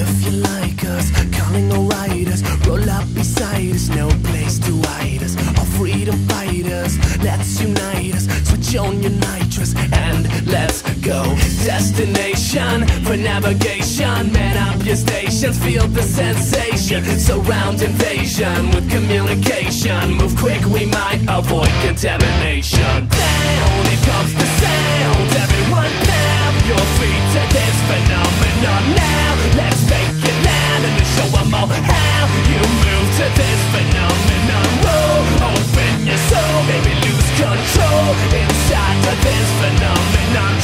If you like us, calling all riders, roll up beside us, no place to hide us. All freedom fighters, let's unite us, switch on your nitrous and let's go. Destination for navigation, man up your stations, feel the sensation. Surround invasion with communication, move quick, we might avoid contamination. soul inside of this phenomenon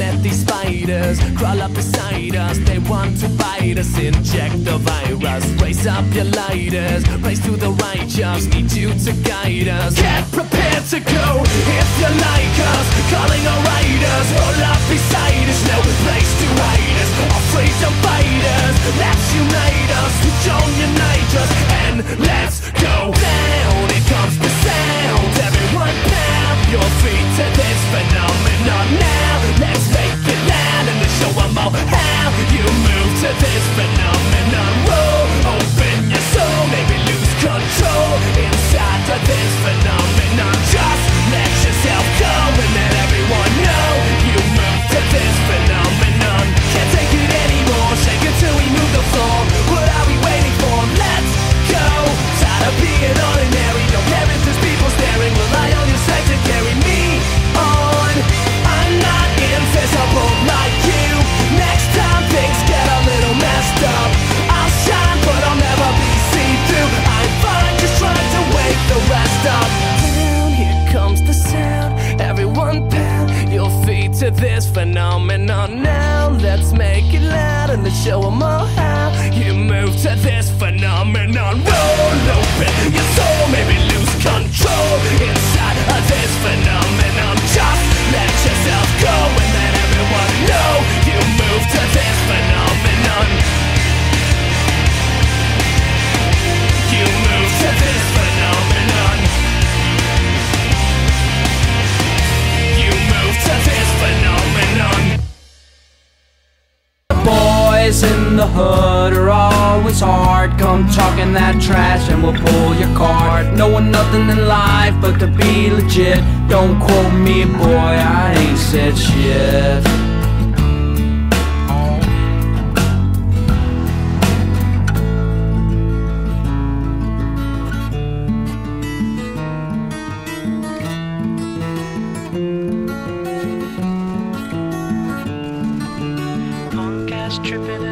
Let these spiders crawl up beside us. They want to bite us, inject the virus. Raise up your lighters, raise to the righteous. Need you to guide us. Get prepared to go if you like us. Calling to this phenomenon now. Let's make it loud and let's show them all how you move to this phenomenon. Roll open the hood are always hard. Come talking that trash and we'll pull your card. Knowing nothing in life but to be legit. Don't quote me, boy, I ain't said shit. tripping